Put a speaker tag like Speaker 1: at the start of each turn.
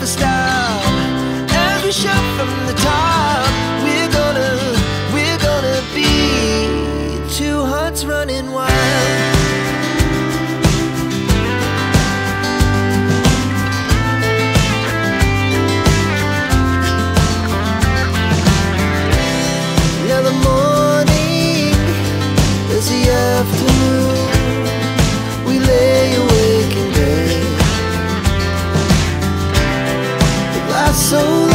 Speaker 1: Never stop. We shout from the top, we're gonna, we're gonna be two hearts running wild. So